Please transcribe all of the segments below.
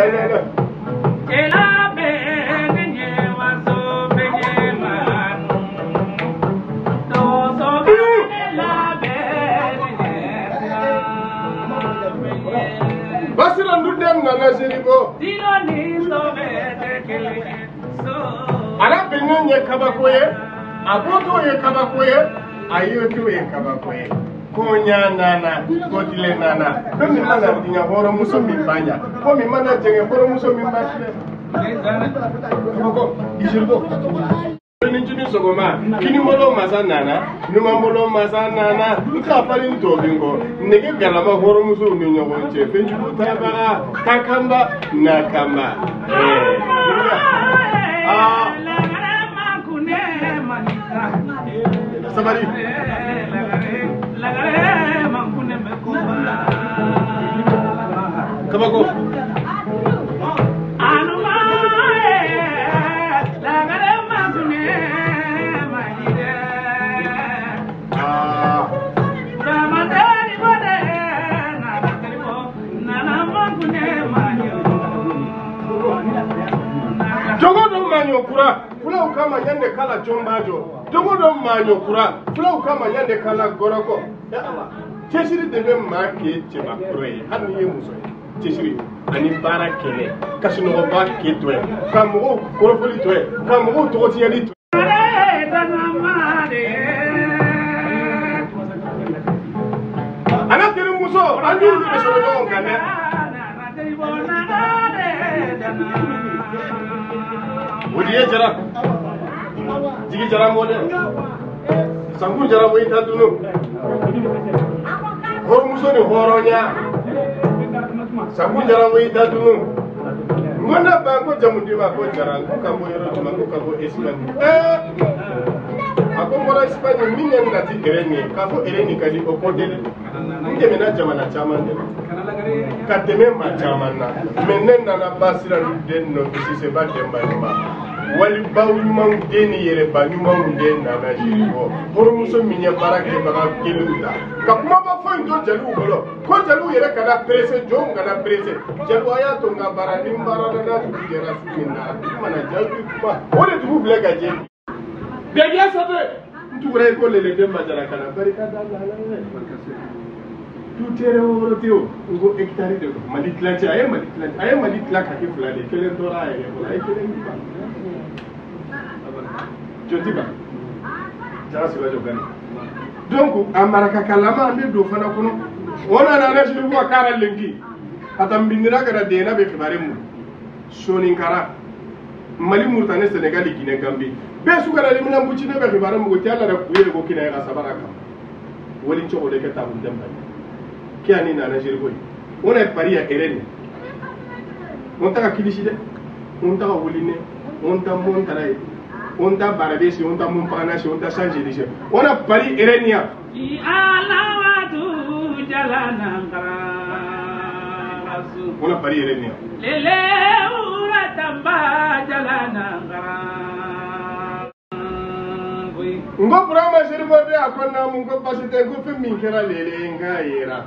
basira nduden nana jeriko ala binnin ye kabako ye a bɔtɔ ye kabako ye a yeto ye kabako ye koɲa nana kotile nana fɛn min mana diɲɛ hɔrɔnmuso min b'a ɲa ko min mana jɛngɛ hɔrɔnmuso min b'a filɛ ni sɔgɔma kinibolo masa nana numanbolo masa nana n t'a fali n tɔ bin kɔ nege galama hɔrɔnmusow ni ɲɔgɔn cɛ fɛnjugu tabaga ka kanba na eh, ah. kanba sabali s a b a k u r a fulaw kama yan de kala jɔn b'a jɔ jogo dɔ maɲɔkura fulaw kama yan de kala gɔrɔkɔ cɛsiri de bɛ m a k'e cɛbakɔrɔ ye h a n'i ye muso ye cɛsiri ani baara kɛlɛ ka sunɔgɔba kɛ tɔ ye ka mɔgɔw kɔrɔfɔli tɔ ye ka mɔgɔw tɔgɔtiyali tɔ ana terimuso an y'u de sɔrɔ ɲɔgɔn kan dɛ o de ye jara jigi jara mɔ dɛ sankun jara mɔ i ta dunu hɔrɔnmuso ni hɔrɔnya sabu jara n ko i da dunu n ko ne ba ko jamu d'i eh! ma ko jara ko ka bɔ yɔrɔ jumɛn ko ka bɔ esipani ɛɛ a ko n bɔra esipani min ye n nati ere nin ye k'a fɔ ere nin ka di o ko deli n dɛmɛna jamana caman de la ka tɛmɛ maa caman na mɛ ne nana baasira den nɔ kisi se ba dɛnba de ma walibaw ɲumanw den ni yɛrɛba ɲumanw den nana jerikɔ horomuso min ye baara kɛbaga kelenw ta ka kumaba foyi to jeliw bolo ko jeliw yɛrɛ kana perese jɔnw kana perese jeliw a y'a to n ka baara ni n baara la n'a dugu jɛra su min na dugu mana ja dugu kuma o de dugu filɛ ka jɛ bɛɛ ɲɛ sanfɛ n tugura i ko leleden ma jara kana barika da la ala ye barika se tutere woro te o ngo hectare de do mali kilancɛ ah, a ye mali kilancɛ a ye mali kila kaki fila de kelen tora a yɛrɛ kɔrɔ a ye kelen di ban jɔn ti ban jaa sɛbɛ jɔ gani donc a marakakalama an bɛ don fana kɔnɔ o nana ne sunu fɔ k'a la lenki a ta mbindira kɛra dena bɛ kibare mu soninkara mali murutani senegali guinɛ ganbi bɛɛ sugara limina bucine bɛ kibare mugu tɛ ala yɛrɛ kun ye ko kinɛ ka sabara kan wali cogo de kɛ tabun tɛ mali kia nini anageri koyi o na ye pari ya ere ni on taga kilisi dɛ on taga wuli ne on ta mon tara ye on ta barabe se on ta mon pagana se on ta sanjeli se on na pari ere ni ya on na pari ere ni ya lele ura tamba jala nangara ngo burama sirifo de a ko namu ko basi tɛ ko fɛn min kɛra lele n k'a yera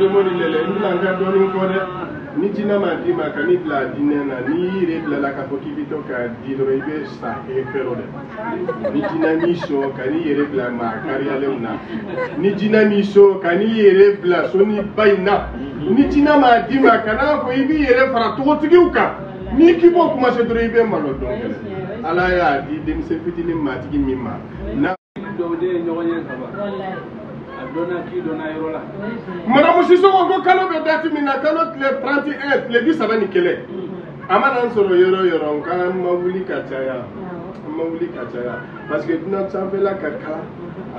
solomoni lɛlɛ n bɛna n ka dɔɔni fɔ dɛ ni jinɛ ma d'i ma ka n'i bila a diinɛ na n'i yɛrɛ bilala k'a fɔ k'i bɛ to ka di dɔrɔn i bɛ sa fɛn dɔ dɛ ni jinɛ m'i sɔn ka n'i yɛrɛ bila maa kariyalenw na ni jinɛ m'i sɔn ka n'i yɛrɛ bila sɔnniba in na ni jinɛ ma d'i ma ka n'a fɔ i b'i yɛrɛ fara togotigiw kan n'i k'i bɔ kuma se dɔrɔn i bɛ malo dɔn kɛlɛ ala y'a di denmisɛn fitinin maatigi min ma. dɔw de ye ɲɔgɔn ye ka ban. madamu sisogo ko kalo bɛ dati min na kalo tile 31 tile 30 ni kelen a mana n sɔrɔ yɔrɔ yɔrɔ n ka n ma wuli ka caya n ma wuli ka caya parce que dunan sanfɛla ka kala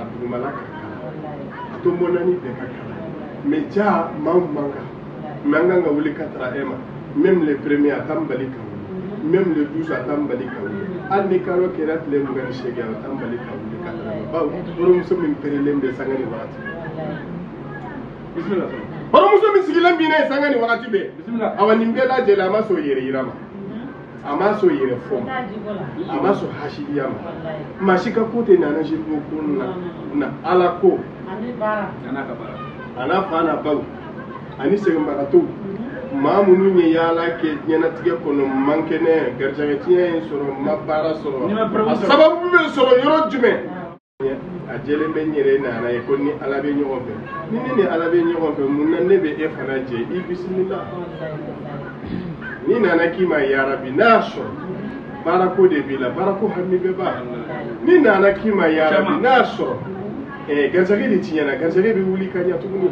a dugumala ka kala a to mɔnani bɛɛ ka kala mais ja maaw man kan mais an kan ka wuli 4 a ma même les premiers a t'an bali kan même le 12 a tambali ka wuli hali ni kalo kɛra tile mugan ni seegin a tambali ka wuli ka tɛmɛ bawo boromuso min perelen bɛ sanga ni wagati bisimila boromuso min sigilen b'i na ye sanga ni wagati bɛɛ bisimila awa nin bɛɛ lajɛlen a ma sɔn yɛrɛ yira ma a ma sɔn yɛrɛ fɔ ma a ma sɔn hasidiya ma maa si ka ko tɛ nana jiribo ko na na ala ko a n'a fa n'a baw ani seginbagatɔw maa minnu ye yaala kɛ diɲɛnatigɛ kɔnɔ man kɛnɛ garijɛgɛ tiɲɛ ye sɔrɔ n ma baara sɔrɔ a sababu bɛ sɔrɔ yɔrɔ jumɛn a jɛlen bɛ n yɛrɛ nana ye ko ni ala bɛ ɲɔgɔn fɛ ni ne ni ala bɛ ɲɔgɔn fɛ mun na ne bɛ e fana jɛ i bisimila ni nana k'i ma yarabi n'a sɔrɔ baarako de b'i la baarako hami bɛɛ b'a ni nana k'i ma yarabi n'a sɔrɔ garijɛgɛ de tiɲɛna garijɛgɛ bɛ wuli ka ɲɛ tuguni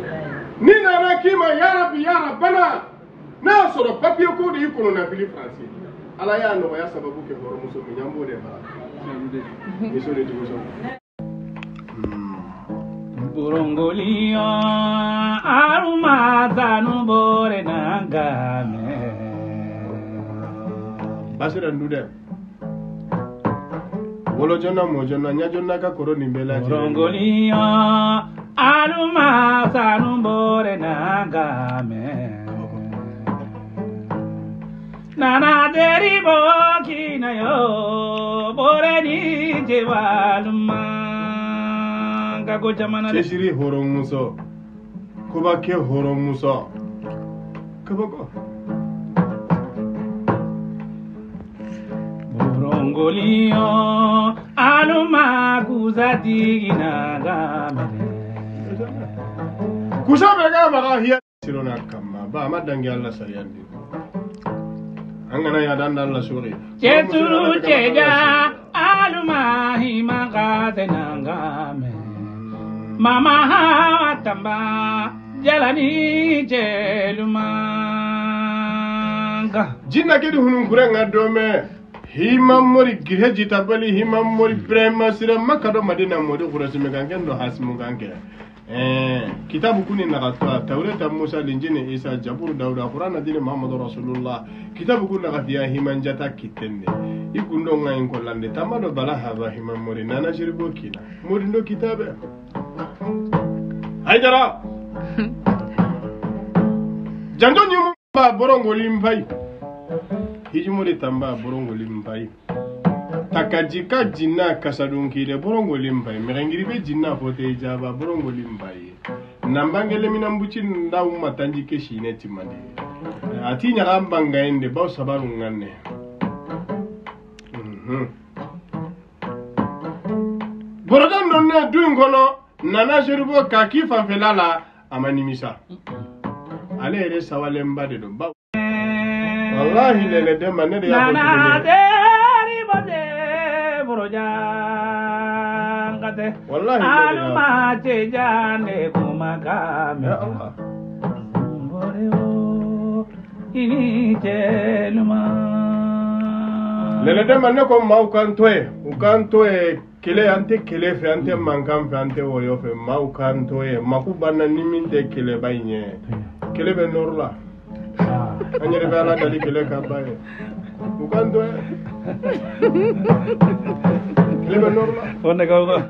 ni nana k'i ma yarabi yarabana n'a sono papiye ko de y'i kɔnɔna fili faransi ala y'a nɔgɔya sababu kɛ hɔrɔnmuso min y'an b'o de mara muso de cogo sɔrɔ. Burungoliyo aruma nangame. Basira ndude. Wolo jonna mo jonna nya jonna ka koro ni mbela. Burungoliyo aruma danu bore nangame. 나나들이 보기나요 보라니 제와름마 가고 자만하 제시리 호롱무서 그밖에 호롱무서 그보고 호롱골이요 아누마 구사디기나가 마네 구사메가 마가 히야 시로나 캄마 바마 단게 알라 사리안디 a n g g a n a n a j i n n a kedi hunun kuranga dome himan mori g i r e jitabali himan mori prema sira makado madina mori kurasimekanken do hasimukanke Eh, kitabu kuni nagata tawreta musa linjini isa jaburu dawuda qur'ana dini muhammadu rasulullah kitabu kun nagatiya himanjata kitende i kundo ŋa in kollande tamma do bala haba himan mori nana shiribo kina morindo kitabe haydara janto ñimu ba borongolin bayi hijumori tamba borongolin bayi takaji ka jinna kasadunkiile borongolin baye mexengiribe jinna fote ijaba borongolin baye nambangele minambuci ndawu matanji ke shine timadi ati ɲaxan bangayinde baw sabarungan ne mhm. borodan don ne duin kono nana seribo ka ki fanfela la a ma nimisa ale yɛrɛ sawalenba de don baw wallahi leleden ma ne de y'a fɔ tuguni jangate almace jane kuma kame boreo ini lele dema ne ko maw kan toye u kan toye kele an tɛ kele fɛ an tɛ mankan fɛ an tɛ wɔyɔ fɛ maw kan toye maku banna ni min tɛ keleba ɲɛ kele bɛ nɔrɔ la an yɛrɛ bɛ ala dali kele kan ba ye ¿Cuándo es? ¿Clima normal? ¿Dónde